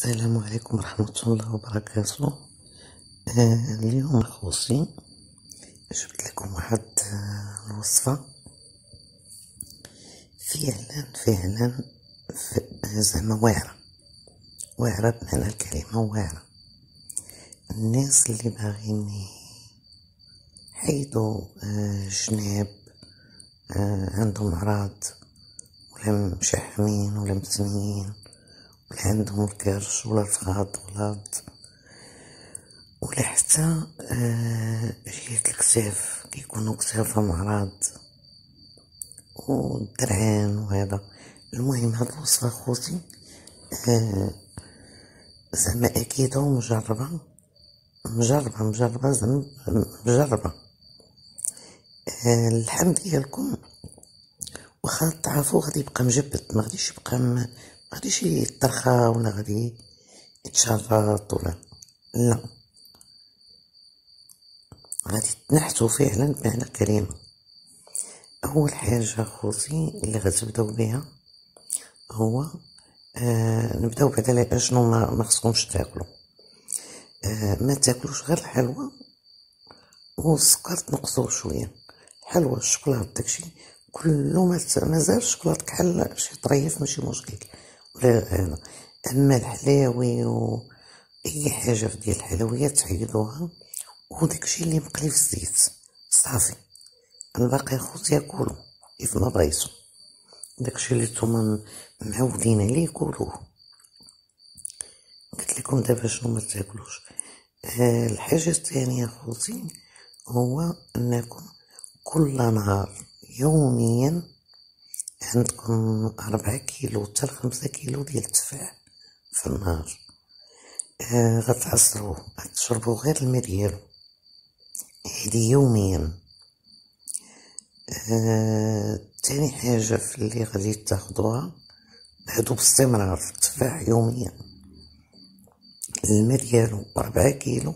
السلام عليكم ورحمة الله وبركاته. آه اليوم أخوصي جبت لكم واحد آه الوصفة. فعلا فعلا زعما واعرة. واعرة بمعنى الكلمة واعرة. الناس اللي باغيين يحيدوا آه جناب آه عندهم أعراض ولا مشحمين ولا متنين ولا عندهم الكرش ولا الفغاط ولا ولا حتى آه، جهة الكتاف كيكونوا كتافهم عراض والدرعان وهذا. المهم هاد الوصفة خوتي آه، زعما أكيدة ومجربة. مجربة مجربة زعما مجربة. آه، اللحم ديالكم واخا تعرفو غادي يبقى مجبد ما غاديش يبقى م... ما غاديش يطرخى ولا غادي يتشرط ولا؟ لا. غادي تنحتو فعلا بمعنى الكلمة أول حاجة خوتي اللي غتبداو بها هو آه نبداو بعدا أشنو ما, ما خصكمش تاكلو. آه ما تاكلوش غير الحلوى والسكر تنقصوه شوية. الحلوى الشوكولاط داكشي ت- مازال الشوكولاط كحل شي طريف ماشي مشكل. ولا هذا أما الحلاوي و اي حاجة في ديال الحلويات تحيدوها وداكشي اللي مقلي في الزيت. صافي. الباقي خوتي ياكلوا كيف ما بغيتو داكشي اللي نتوما معودين عليه كلوه قلت لكم دابا شنو ما تاكلوش. آه الحاجة الثانية خوتي هو أنكم كل نهار يوميا عندكم أربعة كيلو حتى لخمسة كيلو ديال التفاح في النهار. آه غتعصروه غتشربوا غير الماء ديالو. هادي يوميا. آه تاني حاجة في اللي غادي تاخدوها هادو باستمرار في التفاح يوميا. الماء ديالو ربعة كيلو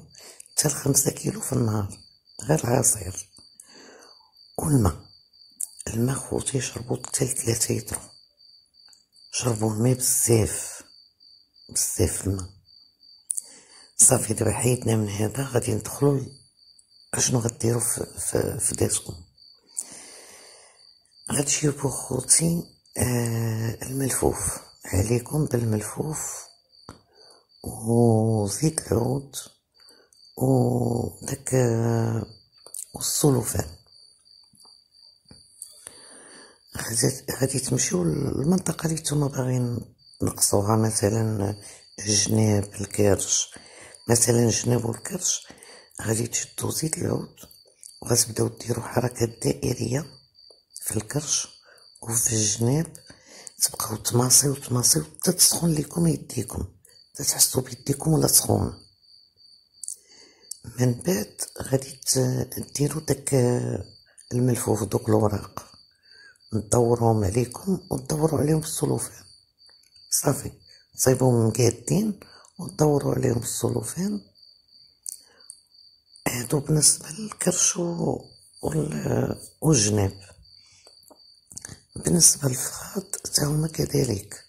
حتى لخمسة كيلو في النهار غير العصير والماء. الماء خوتي شربو حتى لتلاتة يترو شربو الماء بزاف بزاف الماء. صافي دابا حيدنا من هذا غادي ندخلو أشنو غديرو في, في, في داركم غتجيبو خوتي آه الملفوف. عليكم بالملفوف وزيت العود وداك آه، غادي تمشيو للمنطقة اللي نتوما باغيين تنقصوها مثلا الجناب الكرش مثلا الجناب والكرش غادي تشدو زيت العود وغتبداو ديرو حركات دائرية في الكرش وفي الجناب تبقاو تماصيو تماصيو حتى تسخن ليكم يديكم. حتى تحسو بيديكم ولا سخونة من بعد غادي ديرو داك الملفوف دوك الوراق. ندوروهم عليكم وتدوروا عليهم السلوفان صافي تصيبوهم مقادين وتدوروا عليهم السلوفان هادو بالنسبة للكرش والجناب. بالنسبة للفخاد تا هما كذلك.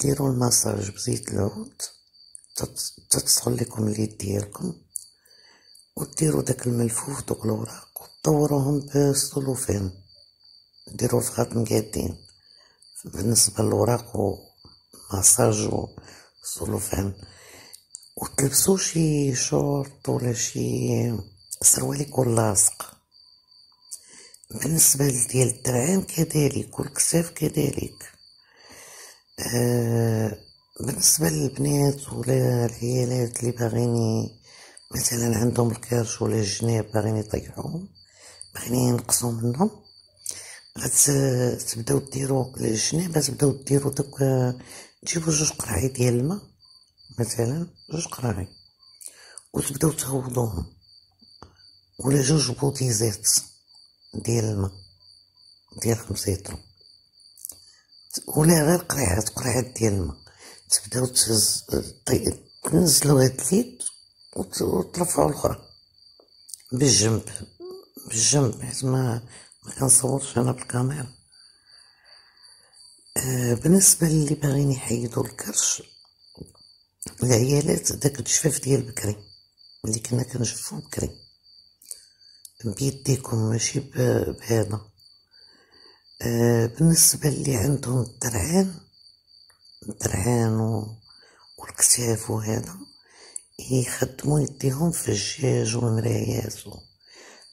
ديروا المساج بزيت العود تت- تتسخن لكم اليد ديالكم وديروا داك الملفوف دوك الوراق وتدوروهم بالسلوفان. ديروا الفخاد مقادين. بالنسبة للوراق وماساج والسلوفان وتلبسو شي شورت ولا شي سروال يكون لاصق بالنسبة ديال الدرعان كذلك والكتاف كذلك. آه بالنسبة للبنات ولا العيالات اللي باغيين ي- مثلا عندهم الكرش ولا الجناب باغيين يطيحوهم باغيين ينقصوا منهم غتبداو ديرو الجناب غتبداو ديرو دوك تجيبو جوج قراعي ديال الماء مثلا جوج قراعي وتبداو تهوضوهم ولا جوج بوطيزات ديال الماء ديال خمسة يترو ولا غير قريعات قريعات ديال الماء. تبداو تهز تنزلو هاد اليد وت- وترفعو الأخرى بالجنب بالجنب حيت ما ما كنصورش أنا بالكاميرا آه بالنسبة للي باغيين يحيدو الكرش العيالات داك الجفاف ديال بكري اللي كنا كنجفو بكري. بيديكم ماشي بهذا. آه بالنسبة اللي عندهم الدرعان الدرعان والكتاف وهذا يخدموا يديهم في الجاج والمرايات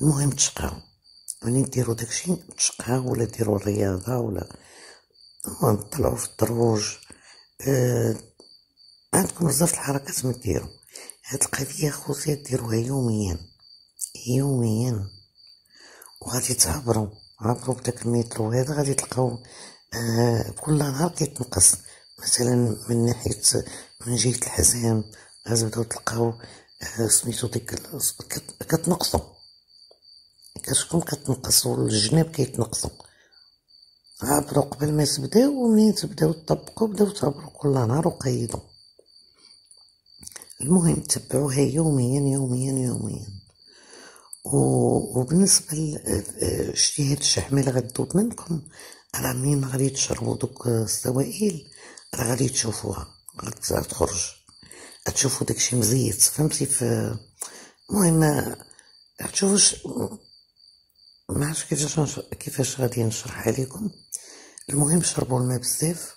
المهم تشقاو. منين ديرو داكشي تشقاو ولا ديرو الرياضة ولا المهم طلعو في الدروج آه عندكم بزاف الحركات ما ديرو هاد القضية خصوصية ديروها يوميا يوميا وغادي تعبروا عبروا بداك المترو هذا غادي تلقاو آه كل نهار كيتنقص مثلا من ناحية من جهة الحزام غادي تلقاو آه سميتو ديك كتنقصو كتكون كتنقص والجناب كيتنقصو عبروا قبل ما تبداو ومنين تبداو تطبقوا بداو تعبروا كل نهار وقيدوا. المهم تبعوها يوميا يوميا يوميا. وبالنسبة لاجتهاد الشحمة اللي غتذوب منكم راه منين غادي تشربوا دوك السوائل؟ راه غادي تشوفوها غتخرج غتشوفوا داكشي مزيت فهمتي؟ في المهم غتشوفوش ما عرفتش كيفاش كيفاش غادي نشرحها لكم المهم شربوا الماء بزاف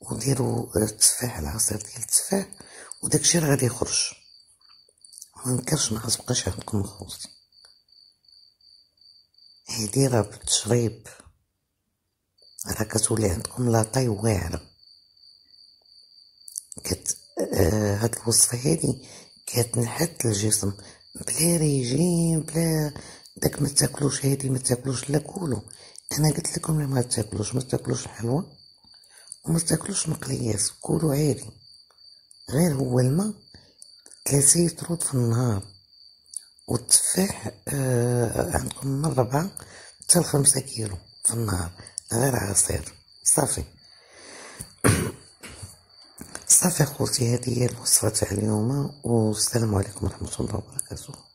وديروا التفاح العصير ديال التفاح وداكشي راه غادي يخرج منكرش ما غتبقاش عندكم خوص هادي راه بالتشريب راه كتولي عندكم la taille واعرة كت آه هاد الوصفه هادي كتنحت الجسم بلا ريجيم بلا داك ما تاكلوش هادي ما تاكلوش لا كولو. أنا قلت لكم ما تاكلوش ما تاكلوش الحلوى وما تاكلوش مقليات كولو عادي. غير هو الماء ثلاثة لترو د في النهار والتفاح آه عندكم من ربعة حتى لخمسة كيلو في النهار غير عصير. صافي. صافي خوتي هذه هي الوصفة تاع اليوم والسلام عليكم ورحمة الله وبركاته.